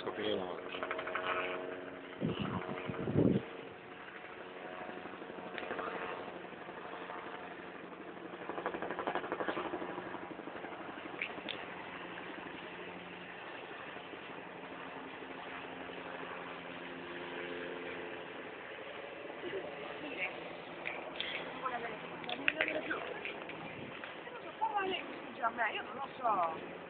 scoprire l'oro. Io non lo so.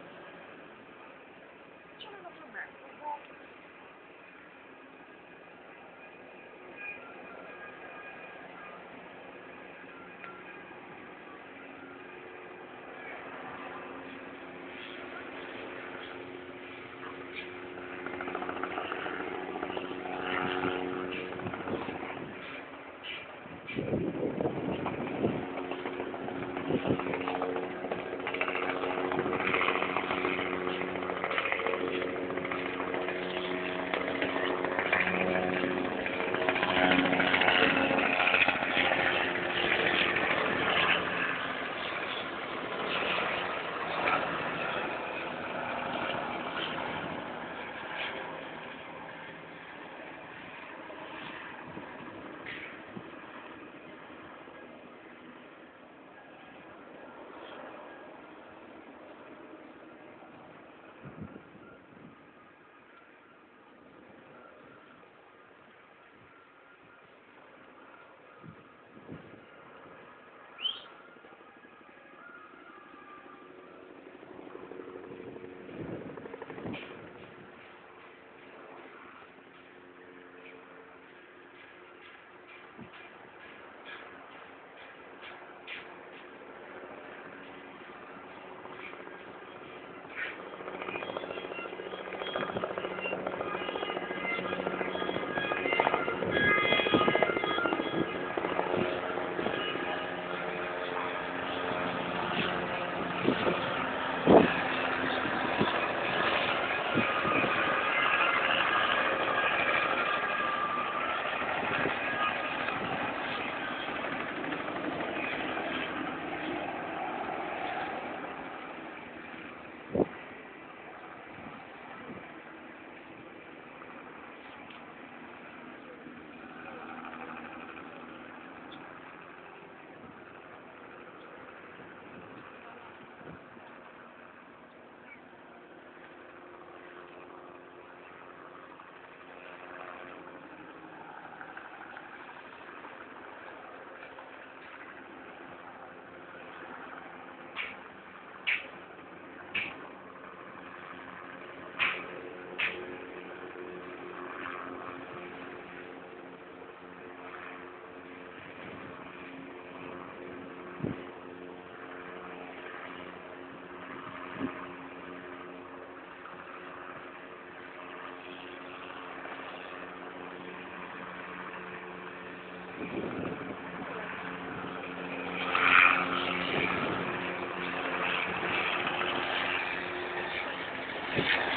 Thank you.